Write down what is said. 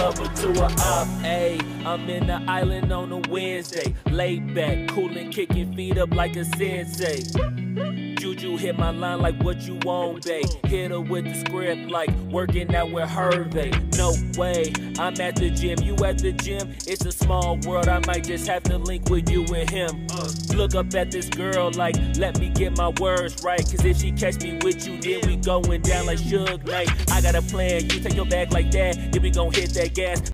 Lover to a op? Ayy, I'm in the island on a Wednesday. Laid back, coolin', kicking feet up like a sensei. Juju hit my line like what you want, babe. Hit her with the script like working out with Hervey. No way, I'm at the gym, you at the gym. It's a small world, I might just have to link with you and him. Look up at this girl like, let me get my words right. Cause if she catch me with you, then we going down like Suge Knight. I got a plan, you take your bag like that, then we gon' hit that gas.